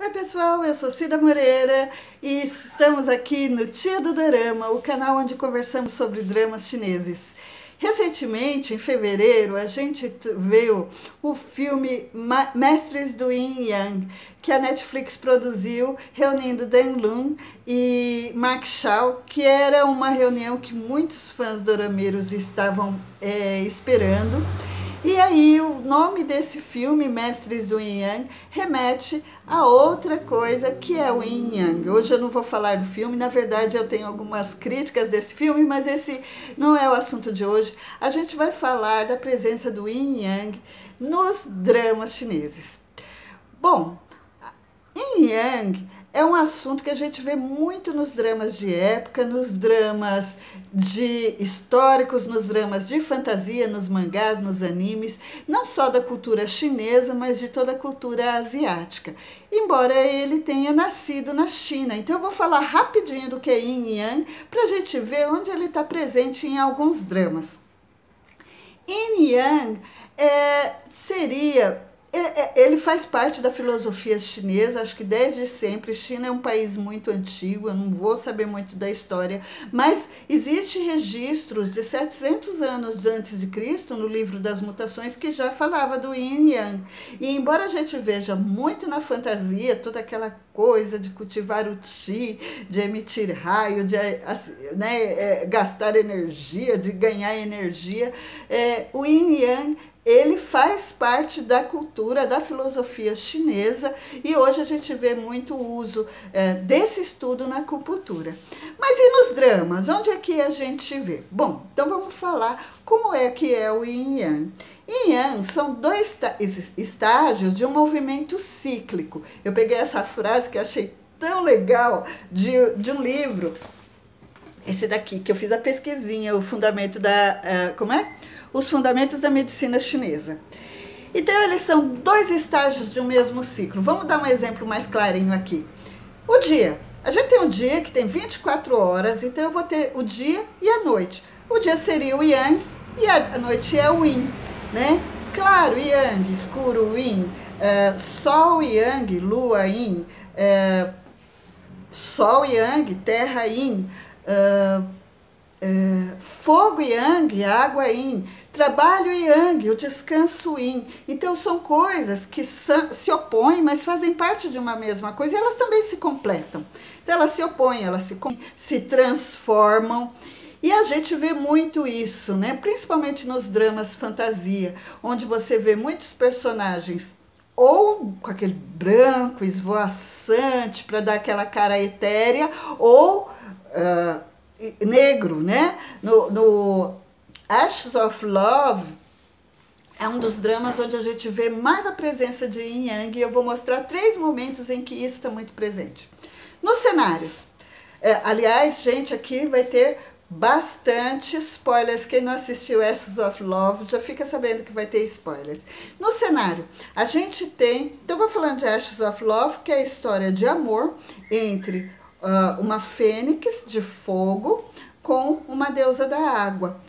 Oi pessoal, eu sou Cida Moreira e estamos aqui no Tia do Drama, o canal onde conversamos sobre dramas chineses. Recentemente, em fevereiro, a gente viu o filme Mestres do Yin Yang, que a Netflix produziu, reunindo Dan Lun e Mark Shaw, que era uma reunião que muitos fãs dorameiros estavam é, esperando. E aí o nome desse filme, Mestres do Yin Yang, remete a outra coisa que é o Yin Yang. Hoje eu não vou falar do filme, na verdade eu tenho algumas críticas desse filme, mas esse não é o assunto de hoje. A gente vai falar da presença do Yin Yang nos dramas chineses. Bom, Yin Yang é um assunto que a gente vê muito nos dramas de época, nos dramas de históricos, nos dramas de fantasia, nos mangás, nos animes, não só da cultura chinesa, mas de toda a cultura asiática. Embora ele tenha nascido na China. Então eu vou falar rapidinho do que é Yin Yang para a gente ver onde ele está presente em alguns dramas. Yin Yang é, seria ele faz parte da filosofia chinesa, acho que desde sempre. China é um país muito antigo, eu não vou saber muito da história, mas existe registros de 700 anos antes de Cristo no livro das mutações que já falava do yin yang. E embora a gente veja muito na fantasia toda aquela coisa de cultivar o chi, de emitir raio, de né, é, gastar energia, de ganhar energia, é, o yin yang ele faz parte da cultura, da filosofia chinesa e hoje a gente vê muito uso é, desse estudo na acupuntura. Mas e nos dramas? Onde é que a gente vê? Bom, então vamos falar como é que é o Yin Yang. Yin Yang são dois estágios de um movimento cíclico. Eu peguei essa frase que achei tão legal de, de um livro esse daqui, que eu fiz a pesquisinha, o fundamento da. Uh, como é? Os fundamentos da medicina chinesa. Então, eles são dois estágios de um mesmo ciclo. Vamos dar um exemplo mais clarinho aqui. O dia. A gente tem um dia que tem 24 horas, então eu vou ter o dia e a noite. O dia seria o yang e a noite é o yin, né? Claro, yang, escuro, yin, uh, sol yang, lua yin, uh, sol yang, terra yin, uh, uh, fogo yang, água yin, trabalho yang, o descanso yin. Então são coisas que se opõem, mas fazem parte de uma mesma coisa e elas também se completam. Então elas se opõem, elas se, se transformam. E a gente vê muito isso, né? principalmente nos dramas fantasia, onde você vê muitos personagens ou com aquele branco esvoaçante para dar aquela cara etérea, ou uh, negro, né? No, no Ashes of Love é um dos dramas onde a gente vê mais a presença de Yin Yang e eu vou mostrar três momentos em que isso está muito presente. Nos cenários, é, aliás, gente, aqui vai ter bastante spoilers. Quem não assistiu Ashes of Love já fica sabendo que vai ter spoilers. No cenário, a gente tem. Então, vou falando de Ashes of Love, que é a história de amor entre uh, uma fênix de fogo com uma deusa da água.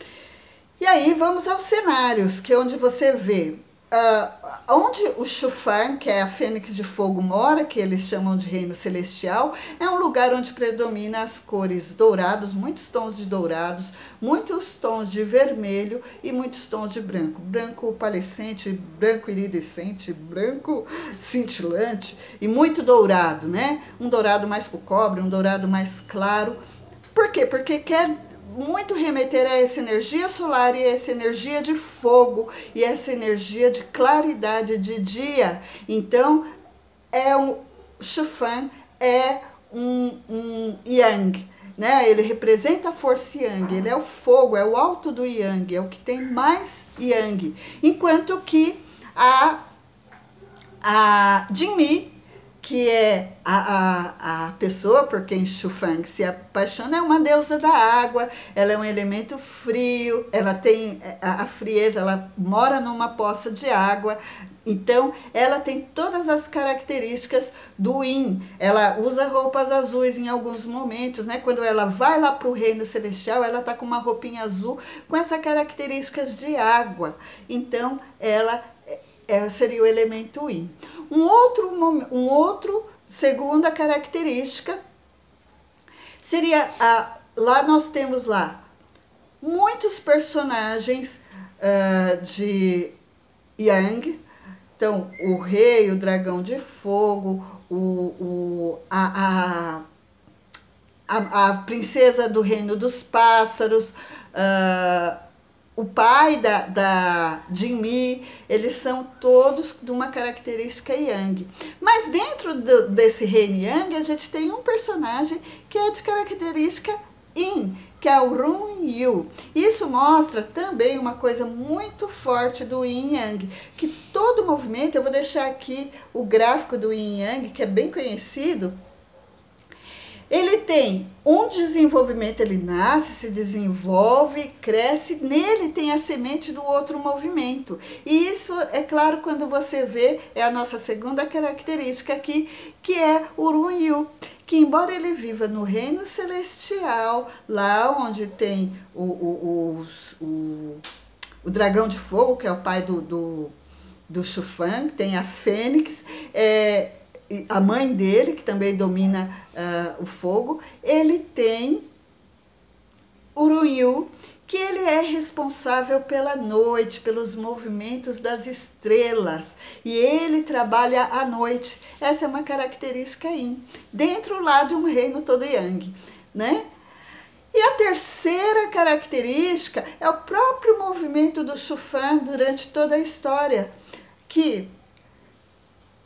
E aí vamos aos cenários, que é onde você vê Uh, onde o Shufan, que é a fênix de fogo, mora, que eles chamam de reino celestial, é um lugar onde predomina as cores dourados, muitos tons de dourados, muitos tons de vermelho e muitos tons de branco. Branco palescente, branco iridescente, branco cintilante e muito dourado, né? Um dourado mais pro cobre, um dourado mais claro. Por quê? Porque quer muito remeter a essa energia solar e essa energia de fogo e essa energia de claridade de dia. Então, é um Shufan é um, um Yang, né? Ele representa a força Yang, ele é o fogo, é o alto do Yang, é o que tem mais Yang. Enquanto que a a Jinmi que é a, a, a pessoa por quem Shufang se apaixona é uma deusa da água, ela é um elemento frio, ela tem a, a frieza, ela mora numa poça de água, então, ela tem todas as características do Yin. Ela usa roupas azuis em alguns momentos, né? Quando ela vai lá para o reino celestial, ela está com uma roupinha azul com essas características de água. Então, ela é, seria o elemento Yin. Um outro, um outro segunda característica seria a lá nós temos lá muitos personagens uh, de Yang. Então, o rei, o dragão de fogo, o, o, a, a, a, a princesa do reino dos pássaros, uh, o pai da, da Jinmi, eles são todos de uma característica Yang. Mas dentro do, desse reino Yang, a gente tem um personagem que é de característica Yin, que é o Run Yu. Isso mostra também uma coisa muito forte do Yin Yang, que todo movimento, eu vou deixar aqui o gráfico do Yin Yang, que é bem conhecido, ele tem um desenvolvimento, ele nasce, se desenvolve, cresce, nele tem a semente do outro movimento. E isso, é claro, quando você vê, é a nossa segunda característica aqui, que é o Runyu, que embora ele viva no reino celestial, lá onde tem o, o, o, o, o dragão de fogo, que é o pai do, do, do Shufang, tem a Fênix, é, a mãe dele, que também domina uh, o fogo, ele tem Urunyu, que ele é responsável pela noite, pelos movimentos das estrelas, e ele trabalha à noite. Essa é uma característica Yin, dentro lá de um reino todo Yang, né? E a terceira característica é o próprio movimento do Shufan durante toda a história, que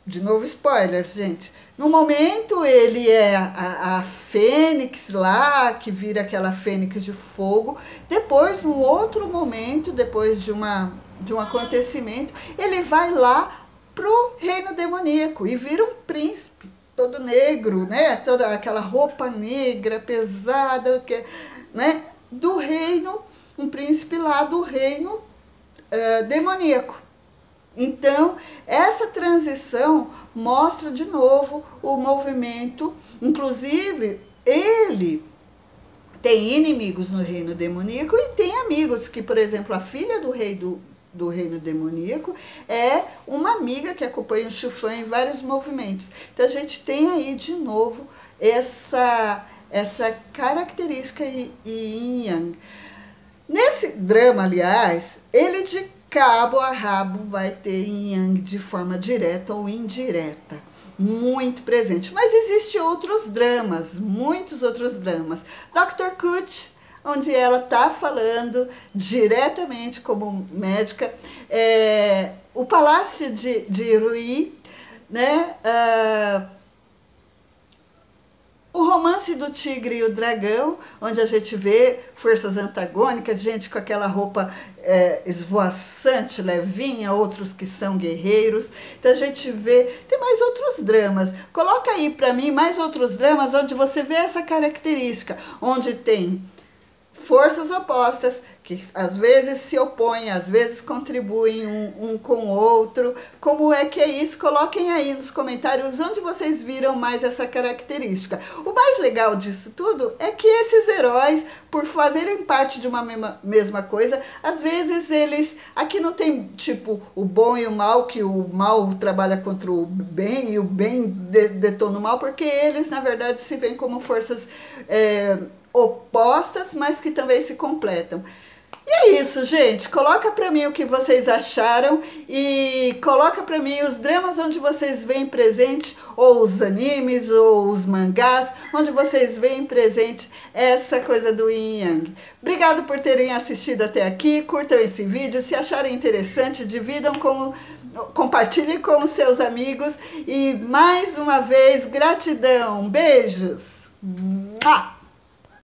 de novo spoilers, gente. No momento ele é a, a, fênix lá, que vira aquela fênix de fogo. Depois, no outro momento, depois de, uma, de um acontecimento, ele vai lá pro reino demoníaco e vira um príncipe, todo negro, né? Toda aquela roupa negra, pesada, que, né? Do reino, um príncipe lá do reino uh, demoníaco. Então, essa transição mostra de novo o movimento, inclusive ele tem inimigos no reino demoníaco e tem amigos, que, por exemplo, a filha do rei do, do reino demoníaco é uma amiga que acompanha o Chufan em vários movimentos. Então, a gente tem aí de novo essa, essa característica yin yang. Nesse drama, aliás, ele de cabo a rabo vai ter Yang de forma direta ou indireta. Muito presente. Mas existem outros dramas, muitos outros dramas. Dr. Kut, onde ela está falando diretamente como médica. É, o Palácio de, de Irui, né? Uh, o romance do tigre e o dragão, onde a gente vê forças antagônicas, gente com aquela roupa é, esvoaçante, levinha, outros que são guerreiros. Então a gente vê. Tem mais outros dramas. Coloca aí para mim mais outros dramas onde você vê essa característica, onde tem forças opostas que às vezes se opõem, às vezes contribuem um, um, com o outro. Como é que é isso? Coloquem aí nos comentários onde vocês viram mais essa característica. O mais legal disso tudo é que esses heróis, por fazerem parte de uma mesma, mesma coisa, às vezes eles. Aqui não tem tipo o bom e o mal, que o mal trabalha contra o bem e o bem detona o mal, porque eles, na verdade, se veem como forças. É, opostas, mas que também se completam. E é isso, gente. Coloca para mim o que vocês acharam e coloca para mim os dramas onde vocês veem presente, ou os animes, ou os mangás, onde vocês veem presente essa coisa do Yin Yang. Obrigado por terem assistido até aqui. Curtam esse vídeo. Se acharem interessante, dividam com compartilhem com seus amigos e mais uma vez gratidão. Beijos. Mua!